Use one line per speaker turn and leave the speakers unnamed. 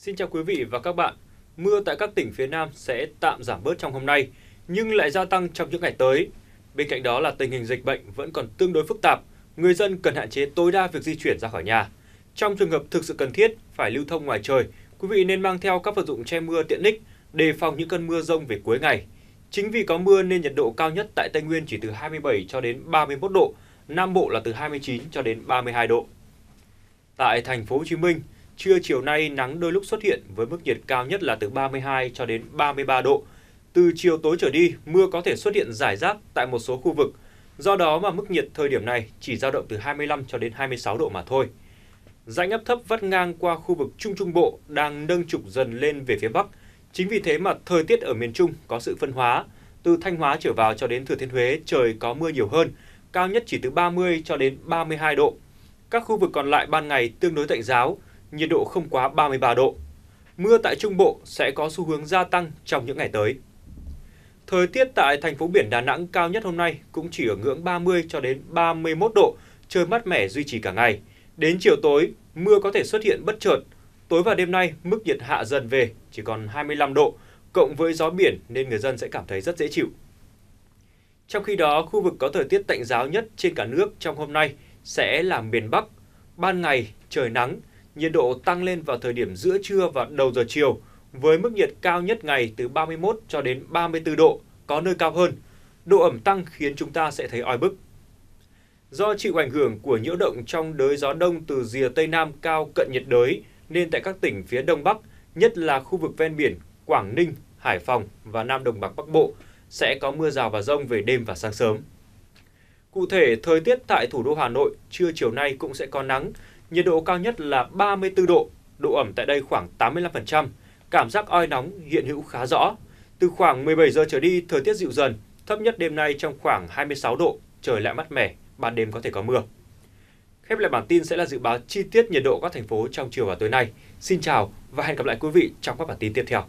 Xin chào quý vị và các bạn. Mưa tại các tỉnh phía Nam sẽ tạm giảm bớt trong hôm nay, nhưng lại gia tăng trong những ngày tới. Bên cạnh đó là tình hình dịch bệnh vẫn còn tương đối phức tạp, người dân cần hạn chế tối đa việc di chuyển ra khỏi nhà. Trong trường hợp thực sự cần thiết phải lưu thông ngoài trời, quý vị nên mang theo các vật dụng che mưa tiện ích, đề phòng những cơn mưa rông về cuối ngày. Chính vì có mưa nên nhiệt độ cao nhất tại Tây Nguyên chỉ từ 27 cho đến 31 độ, Nam Bộ là từ 29 cho đến 32 độ. Tại thành phố Hồ Chí Minh, trưa chiều nay nắng đôi lúc xuất hiện với mức nhiệt cao nhất là từ 32 cho đến 33 độ. Từ chiều tối trở đi, mưa có thể xuất hiện rải rác tại một số khu vực. Do đó mà mức nhiệt thời điểm này chỉ dao động từ 25 cho đến 26 độ mà thôi. Rãnh áp thấp vắt ngang qua khu vực Trung Trung Bộ đang nâng trục dần lên về phía Bắc. Chính vì thế mà thời tiết ở miền Trung có sự phân hóa. Từ Thanh Hóa trở vào cho đến Thừa Thiên Huế trời có mưa nhiều hơn, cao nhất chỉ từ 30 cho đến 32 độ. Các khu vực còn lại ban ngày tương đối tạnh giáo, nhiệt độ không quá 33 độ. Mưa tại Trung Bộ sẽ có xu hướng gia tăng trong những ngày tới. Thời tiết tại thành phố biển Đà Nẵng cao nhất hôm nay cũng chỉ ở ngưỡng 30 cho đến 31 độ, trời mát mẻ duy trì cả ngày. Đến chiều tối, mưa có thể xuất hiện bất chợt. Tối và đêm nay, mức nhiệt hạ dần về chỉ còn 25 độ, cộng với gió biển nên người dân sẽ cảm thấy rất dễ chịu. Trong khi đó, khu vực có thời tiết tạnh giáo nhất trên cả nước trong hôm nay sẽ là miền Bắc. Ban ngày, trời nắng, nhiệt độ tăng lên vào thời điểm giữa trưa và đầu giờ chiều, với mức nhiệt cao nhất ngày từ 31 cho đến 34 độ, có nơi cao hơn. Độ ẩm tăng khiến chúng ta sẽ thấy oi bức. Do chịu ảnh hưởng của nhiễu động trong đới gió đông từ rìa Tây Nam cao cận nhiệt đới, nên tại các tỉnh phía Đông Bắc, nhất là khu vực ven biển Quảng Ninh, Hải Phòng và Nam Đồng Bằng Bắc Bộ, sẽ có mưa rào và rông về đêm và sáng sớm. Cụ thể, thời tiết tại thủ đô Hà Nội trưa chiều nay cũng sẽ có nắng, nhiệt độ cao nhất là 34 độ, độ ẩm tại đây khoảng 85%, cảm giác oi nóng hiện hữu khá rõ. Từ khoảng 17 giờ trở đi, thời tiết dịu dần, thấp nhất đêm nay trong khoảng 26 độ, trời lại mát mẻ, ban đêm có thể có mưa. Khép lại bản tin sẽ là dự báo chi tiết nhiệt độ các thành phố trong chiều và tối nay. Xin chào và hẹn gặp lại quý vị trong các bản tin tiếp theo.